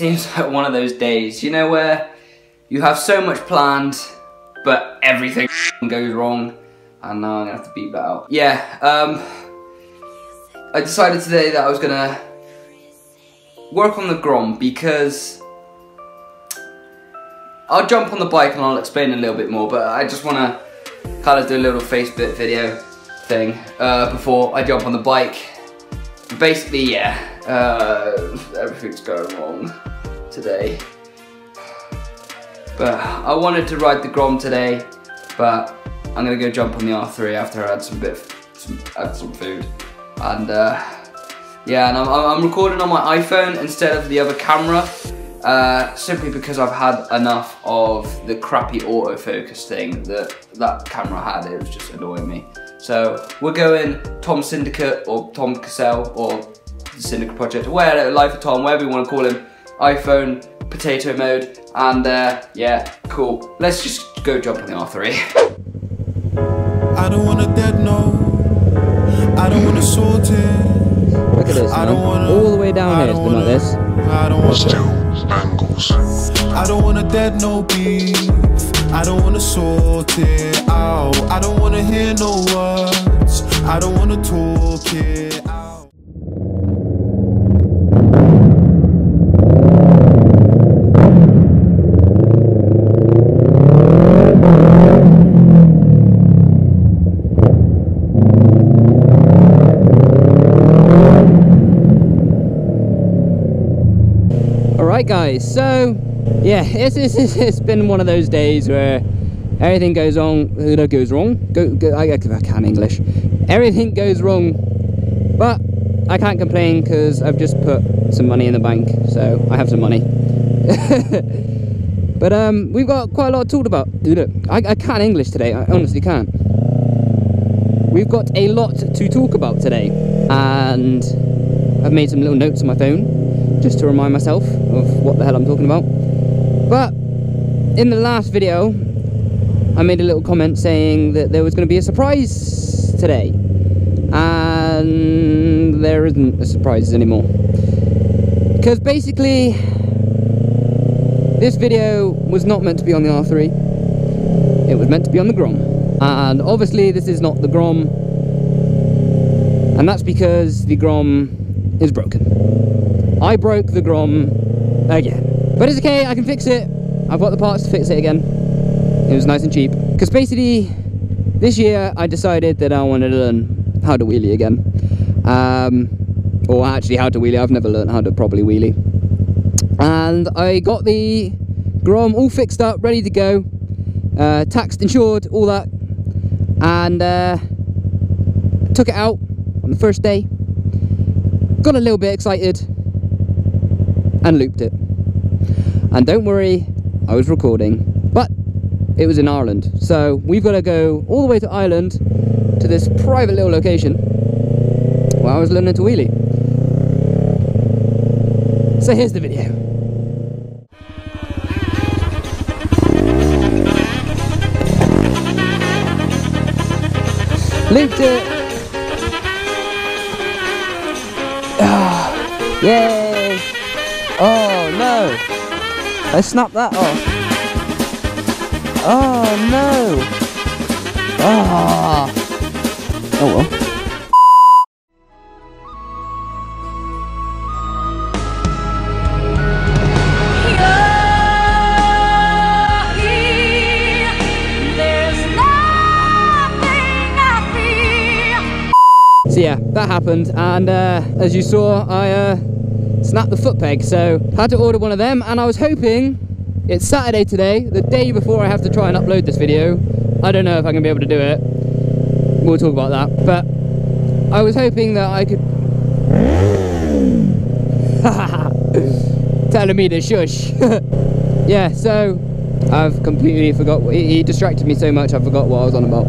seems like one of those days, you know, where you have so much planned, but everything goes wrong, and now I'm gonna have to beat that out. Yeah, um, I decided today that I was gonna work on the Grom because I'll jump on the bike and I'll explain a little bit more, but I just wanna kind of do a little Facebook video thing uh, before I jump on the bike. Basically, yeah, uh, everything's going wrong today. But I wanted to ride the Grom today, but I'm gonna go jump on the R3 after I had some bit, some, had some food. And uh, yeah, and I'm, I'm recording on my iPhone instead of the other camera, uh, simply because I've had enough of the crappy autofocus thing that that camera had. It was just annoying me. So we're going Tom Syndicate or Tom Cassell or the Syndicate Project, whatever, Life of Tom, whatever you want to call him, iPhone, potato mode, and uh, yeah, cool. Let's just go jump on the R3. I don't want a dead no. I don't want to sort. Look at this, I man. don't wanna- All the way down here, it's don't been like this. I don't want Still angles. I don't want a dead no beef. I don't want to sort it out. I don't want to hear no words. I don't want to talk it Alright guys, so yeah, it's, it's, it's, been one of those days where everything goes on, uh, goes wrong, go, go, I, I can't English, everything goes wrong, but I can't complain because I've just put some money in the bank, so I have some money. but um, we've got quite a lot to talk about. I, I can't English today, I honestly can't. We've got a lot to talk about today, and I've made some little notes on my phone just to remind myself of what the hell I'm talking about. But in the last video, I made a little comment saying that there was going to be a surprise today, and there isn't a surprise anymore. Because basically, this video was not meant to be on the R3, it was meant to be on the Grom. And obviously, this is not the Grom, and that's because the Grom is broken. I broke the Grom again. But it's okay, I can fix it. I've got the parts to fix it again. It was nice and cheap. Because basically, this year I decided that I wanted to learn how to wheelie again. Um, or actually how to wheelie, I've never learned how to properly wheelie. And I got the Grom all fixed up, ready to go. Uh, taxed, insured, all that. And uh, took it out on the first day. Got a little bit excited and looped it. And don't worry, I was recording, but it was in Ireland. So we've got to go all the way to Ireland to this private little location where I was learning to wheelie. So here's the video. Looped it. Ah, yay! I snapped that off. Oh no! Ah! Oh well. So yeah, that happened, and uh, as you saw, I uh, snapped the foot peg, so had to order one of them, and I was hoping, it's Saturday today, the day before I have to try and upload this video, I don't know if I'm going to be able to do it, we'll talk about that, but I was hoping that I could... Telling me to shush. yeah, so I've completely forgot, he distracted me so much I forgot what I was on about.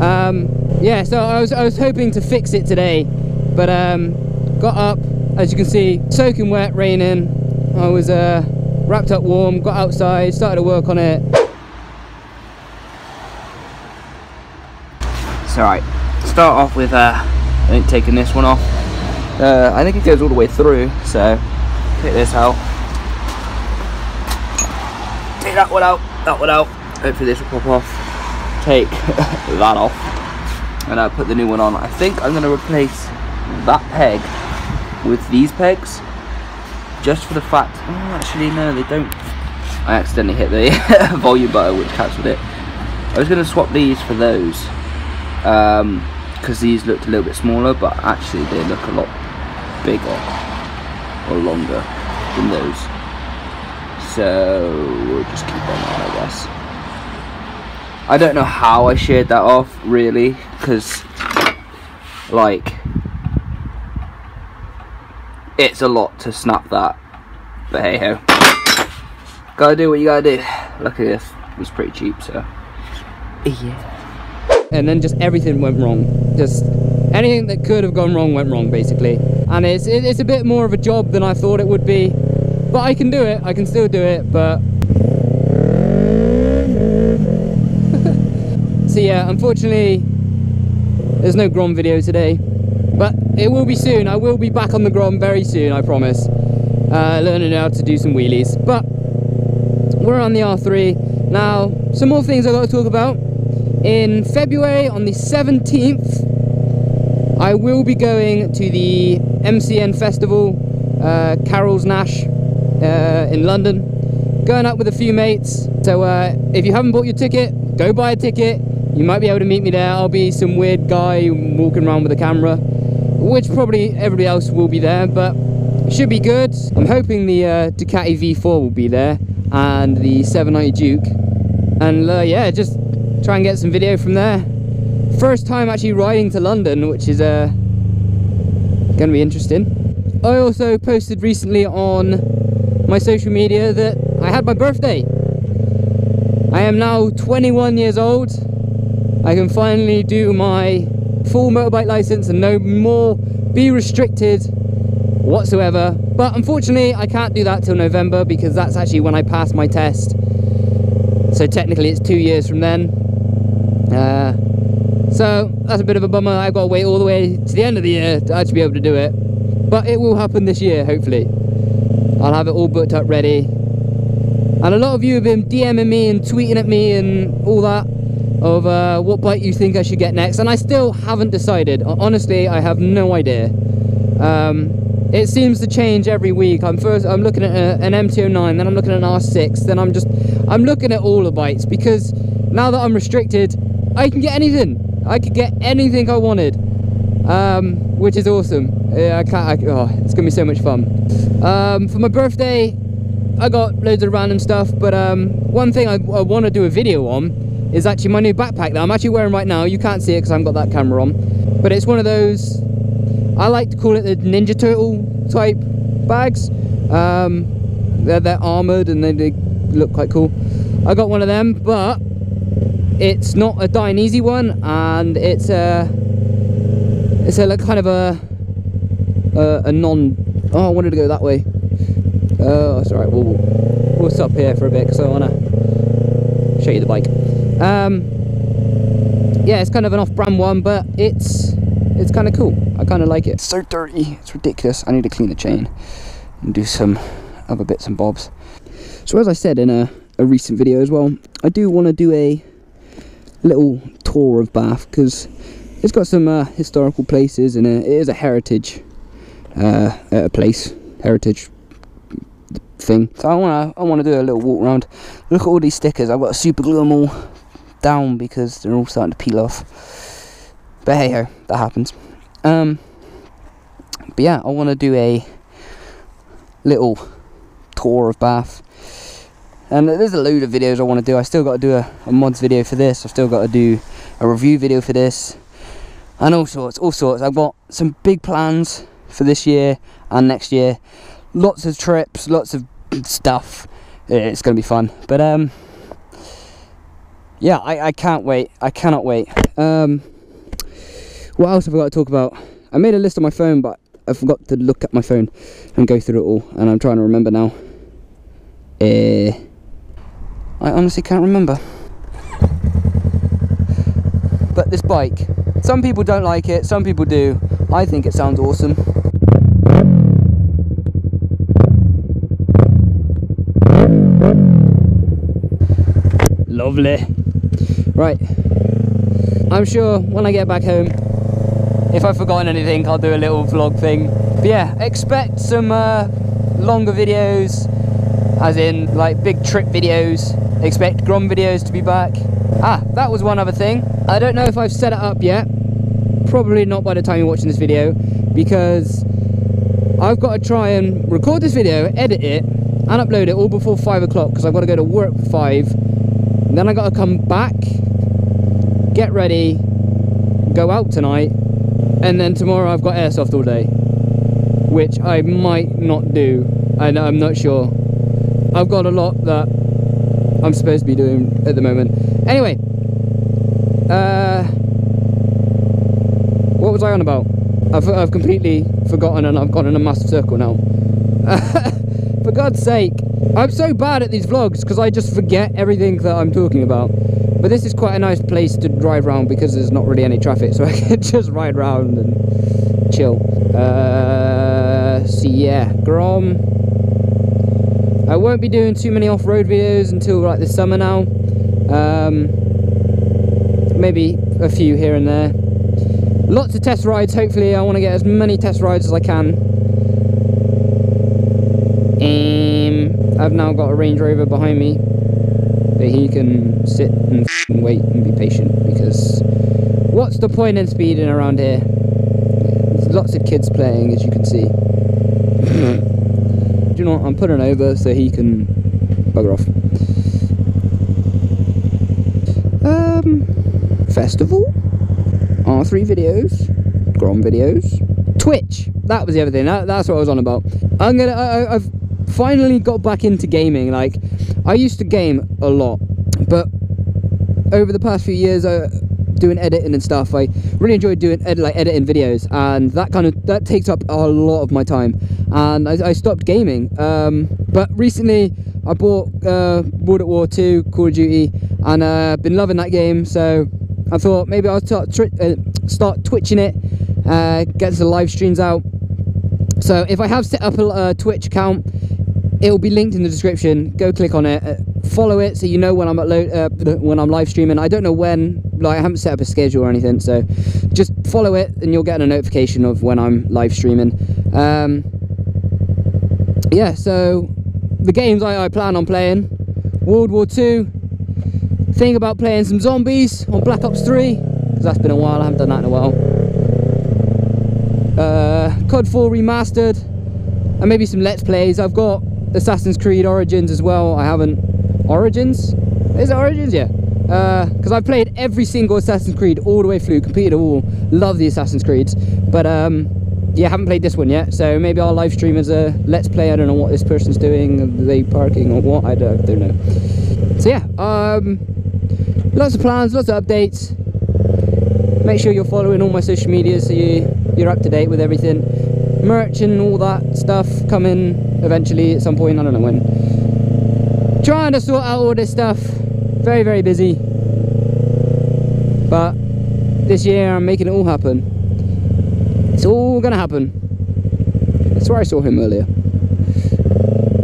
Um, yeah, so I was, I was hoping to fix it today, but um, got up, as you can see, soaking wet, raining. I was uh, wrapped up warm, got outside, started to work on it. Alright. Start off with uh, I think taking this one off. Uh, I think it goes all the way through, so take this out. Take that one out, that one out. Hopefully this will pop off. Take that off. And I'll put the new one on. I think I'm going to replace that peg with these pegs. Just for the fact, oh actually no they don't. I accidentally hit the volume button which cancelled it. I was going to swap these for those. Um, because these looked a little bit smaller but actually they look a lot bigger or longer than those so we'll just keep on I guess I don't know how I sheared that off really because like it's a lot to snap that but hey ho gotta do what you gotta do luckily this was pretty cheap so yeah and then just everything went wrong. Just anything that could have gone wrong went wrong, basically. And it's it's a bit more of a job than I thought it would be, but I can do it. I can still do it, but. so yeah, unfortunately, there's no Grom video today, but it will be soon. I will be back on the Grom very soon, I promise. Uh, learning how to do some wheelies, but we're on the R3 now. Some more things I've got to talk about. In February on the 17th I will be going to the MCN festival uh, Carole's Nash uh, in London. Going up with a few mates. So uh, if you haven't bought your ticket go buy a ticket. You might be able to meet me there. I'll be some weird guy walking around with a camera which probably everybody else will be there but should be good I'm hoping the uh, Ducati V4 will be there and the 790 Duke and uh, yeah just try and get some video from there. First time actually riding to London, which is uh, to be interesting. I also posted recently on my social media that I had my birthday. I am now 21 years old. I can finally do my full motorbike license and no more be restricted whatsoever. But unfortunately, I can't do that till November because that's actually when I pass my test. So technically it's two years from then. Uh, so that's a bit of a bummer. I've got to wait all the way to the end of the year to actually be able to do it. But it will happen this year, hopefully. I'll have it all booked up ready. And a lot of you have been DMing me and tweeting at me and all that of uh, what bike you think I should get next. And I still haven't decided. Honestly, I have no idea. Um, it seems to change every week. I'm first, I'm looking at a, an MT09, then I'm looking at an R6, then I'm just, I'm looking at all the bikes because now that I'm restricted, I can get anything. I could get anything I wanted, um, which is awesome. Yeah, I can't. I, oh, it's gonna be so much fun. Um, for my birthday, I got loads of random stuff, but um, one thing I, I want to do a video on is actually my new backpack that I'm actually wearing right now. You can't see it because I haven't got that camera on, but it's one of those. I like to call it the Ninja Turtle type bags. Um, they're, they're armored and they, they look quite cool. I got one of them, but it's not a Dainese one and it's a it's a like kind of a a, a non oh I wanted to go that way oh it's alright we'll, we'll stop here for a bit because I want to show you the bike um yeah it's kind of an off-brand one but it's it's kind of cool I kind of like it it's so dirty it's ridiculous I need to clean the chain and do some other bits and bobs so as I said in a, a recent video as well I do want to do a little tour of Bath because it's got some uh, historical places and it is a heritage uh, a place, heritage thing. So I wanna I wanna do a little walk around. Look at all these stickers. I've got to super glue them all down because they're all starting to peel off. But hey ho, that happens. Um, but yeah, I want to do a little tour of Bath. And there's a load of videos I want to do. I still got to do a, a mods video for this. I've still got to do a review video for this. And all sorts all sorts. I've got some big plans for this year and next year. Lots of trips lots of stuff. It's gonna be fun. But um yeah I, I can't wait I cannot wait um what else have I got to talk about I made a list on my phone but I forgot to look at my phone and go through it all and I'm trying to remember now uh, I honestly can't remember. But this bike, some people don't like it, some people do. I think it sounds awesome. Lovely. Right. I'm sure when I get back home, if I've forgotten anything, I'll do a little vlog thing. But yeah, expect some uh, longer videos, as in like big trip videos. Expect Grom videos to be back. Ah, that was one other thing. I don't know if I've set it up yet. Probably not by the time you're watching this video, because I've got to try and record this video, edit it, and upload it all before five o'clock because I've got to go to work five. Then I got to come back, get ready, go out tonight, and then tomorrow I've got airsoft all day, which I might not do. and I'm not sure. I've got a lot that I'm supposed to be doing at the moment. Anyway, uh, what was I on about? I've, I've completely forgotten and I've gone in a massive circle now. For God's sake, I'm so bad at these vlogs because I just forget everything that I'm talking about. But this is quite a nice place to drive around because there's not really any traffic, so I can just ride around and chill. Uh, so yeah, Grom. I won't be doing too many off-road videos until like the summer now. Um, maybe a few here and there. Lots of test rides, hopefully. I want to get as many test rides as I can. Um, I've now got a Range Rover behind me that he can sit and wait and be patient because what's the point in speeding around here? There's lots of kids playing, as you can see. Do you know what? I'm putting over so he can bugger off. Um, festival, R3 videos, Grom videos, Twitch. That was the other thing. That, that's what I was on about. I'm gonna. I, I've finally got back into gaming. Like, I used to game a lot, but over the past few years, uh, doing editing and stuff, I really enjoyed doing ed like editing videos, and that kind of that takes up a lot of my time. And I, I stopped gaming. Um, but recently, I bought uh, World at War 2, Call of Duty, and uh, been loving that game. So I thought maybe I'll start uh, start twitching it, uh, get some live streams out. So if I have set up a, a Twitch account, it will be linked in the description. Go click on it, uh, follow it, so you know when I'm upload uh, when I'm live streaming. I don't know when, like I haven't set up a schedule or anything, so just follow it, and you'll get a notification of when I'm live streaming. Um, yeah, so the games I, I plan on playing: World War Two. Think about playing some zombies on Black Ops 3 because that's been a while. I haven't done that in a while. Uh, COD 4 remastered and maybe some let's plays i've got assassin's creed origins as well. I haven't. Origins? Is it origins? Yeah. Because uh, i've played every single assassin's creed all the way through completed all. Love the assassin's creeds. But um yeah haven't played this one yet. So maybe i'll live stream as a let's play. I don't know what this person's doing. Are they parking or what? I don't, don't know. So yeah um lots of plans lots of updates. Make sure you're following all my social media so you you're up to date with everything merch and all that stuff coming eventually at some point I don't know when. Trying to sort out all this stuff. Very very busy. But this year I'm making it all happen. It's all gonna happen. That's where I saw him earlier.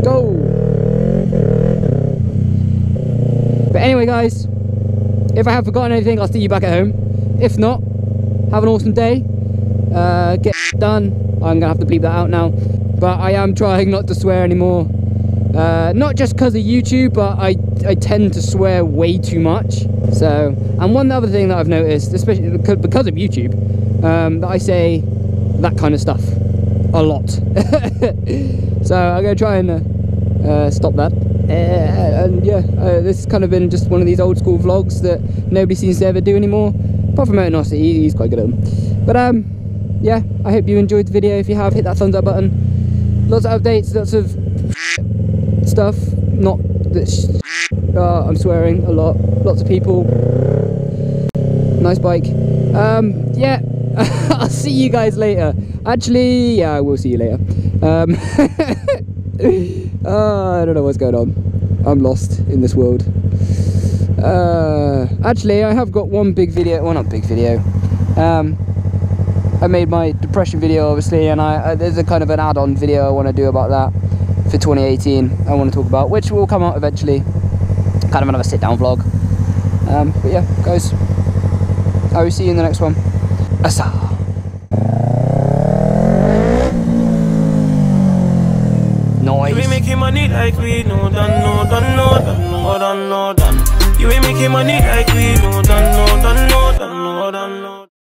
Go! But anyway guys if I have forgotten anything I'll see you back at home. If not have an awesome day. Uh, get done I'm gonna have to bleep that out now. But I am trying not to swear anymore. Uh, not just because of YouTube but I, I tend to swear way too much. So and one other thing that I've noticed especially because of YouTube um, that I say that kind of stuff a lot. So I'm gonna try and uh, uh, stop that. Uh, and yeah uh, this has kind of been just one of these old school vlogs that nobody seems to ever do anymore. Apart from Motornosty, he, he's quite good at them. But um yeah, I hope you enjoyed the video. If you have, hit that thumbs up button. Lots of updates, lots of stuff. Not that uh, I'm swearing a lot. Lots of people. Nice bike. Um, yeah, I'll see you guys later. Actually, yeah, I will see you later. Um, uh, I don't know what's going on. I'm lost in this world. Uh, actually, I have got one big video. Well, not big video. Um, I made my depression video obviously and I, I there's a kind of an add-on video I want to do about that for 2018 I want to talk about which will come out eventually kind of another sit down vlog um, but yeah guys I will see you in the next one Asa. Noise. You ain't making money like we done, no, done, no, done, no, done, no, done. Done, no, done, no, done, no, done, no.